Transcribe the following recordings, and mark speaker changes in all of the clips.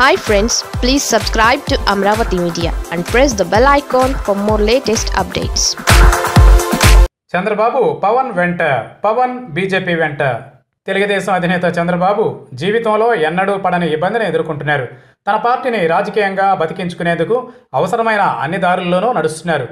Speaker 1: Hi friends please subscribe to Amaravati media and press the bell icon for more latest updates
Speaker 2: Chandrababu Pawan వెంట Pawan BJP వెంట. తెలుగుదేశం అధినేత చంద్రబాబు జీవితంలో ఎన్నడూ పడని ఇబ్బందిని ఎదుర్కొంటున్నారు. తన పార్టీని రాజకీయంగా బతికించుకునేందుకు అవసరమైన అన్ని దారుల్లోనూ నడుస్తున్నారు.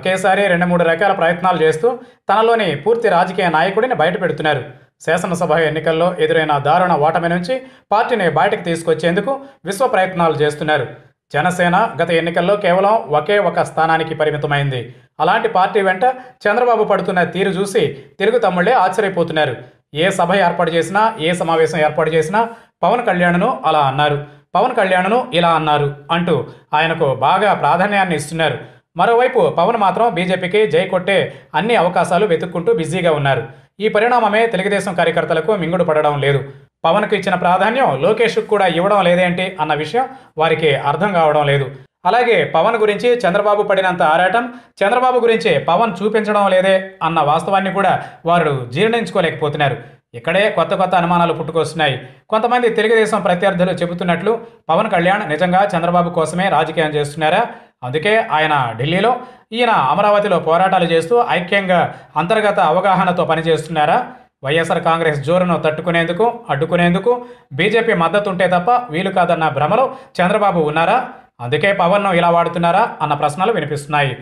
Speaker 2: ఒకేసారి రెండు మూడు రకాల ప్రయత్నాలు చేస్తూ తనలోని పూర్తి రాజకీయ నాయకుడిని బయటపెడుతున్నారు. శాసనసభ ఎన్నికల్లో ఎదురైన దారుణ ఓటమి నుంచి పార్టీని బయటకు తీసుకొచ్చేందుకు విశ్వ ప్రయత్నాలు చేస్తున్నారు. జనసేన గత ఎన్నికల్లో కేవలం ఒకే ఒక స్థానానికి పరిమితమైంది. అలాంటి పార్టీ వెంట చంద్రబాబు పడుతున్న తీరు చూసి తెలుగు తమ్ముళ్ళే ఆశ్చర్యపోతున్నారు. ఏ సభ ఏర్పాటు చేసినా ఏ సమావేశం ఏర్పాటు చేసినా పవన్ కళ్యాణ్ను అలా అన్నారు. పవన్ కళ్యాణ్ను ఇలా అన్నారు అంటూ ఆయనకు బాగా ప్రాధాన్యాన్ని ఇస్తున్నారు. మరోవైపు పవన్ మాత్రం బీజేపీకి జై కొట్టే అన్ని అవకాశాలు వెతుక్కుంటూ బిజీగా ఉన్నారు. ఈ పరిణామమే తెలుగుదేశం కార్యకర్తలకు మింగుడు పడడం లేదు. పవన్కు ఇచ్చిన ప్రాధాన్యం లోకేష్కు కూడా ఇవ్వడం లేదేంటి అన్న విషయం వారికి అర్థం కావడం లేదు. అలాగే పవన్ గురించి చంద్రబాబు పడినంత ఆరాటం చంద్రబాబు గురించి పవన్ చూపించడం లేదే అన్న వాస్తవాన్ని కూడా వారు జీర్ణించుకోలేకపోతున్నారు. ఇక్కడే కొత్త కొత్త అనుమానాలు పుట్టుకొస్తున్నాయి. కొంతమంది తెలుగుదేశం ప్రత్యర్థులు చెబుతున్నట్లు పవన్ కళ్యాణ్ నిజంగా చంద్రబాబు కోసమే రాజకీయం చేస్తున్నారా? అందుకే ఆయన ఢిల్లీలో ఈయన అమరావతిలో పోరాటాలు చేస్తూ ఐక్యంగా అంతర్గత అవగాహనతో పనిచేస్తున్నారా? వైఎస్ఆర్ కాంగ్రెస్ జోరును తట్టుకునేందుకు అడ్డుకునేందుకు బీజేపీ మద్దతు ఉంటే తప్ప వీలు కాదన్న భ్రమలో చంద్రబాబు ఉన్నారా? అందుకే పవన్ను ఇలా వాడుతున్నారా? అన్న ప్రశ్నలు వినిపిస్తున్నాయి.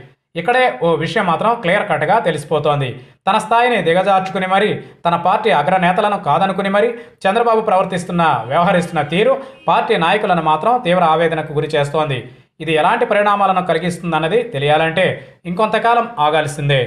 Speaker 2: ఇక్కడే ఓ విషయం మాత్రం క్లియర్ కట్గా తెలిసిపోతోంది. తన స్థాయిని దిగజార్చుకుని మరి తన పార్టీ అగ్రనేతలను కాదనుకుని మరి చంద్రబాబు ప్రవర్తిస్తున్న వ్యవహరిస్తున్న తీరు పార్టీ నాయకులను మాత్రం తీవ్ర ఆవేదనకు గురి చేస్తోంది. ఇది ఎలాంటి పరిణామాలను కలిగిస్తుందన్నది తెలియాలంటే ఇంకొంతకాలం ఆగాల్సిందే.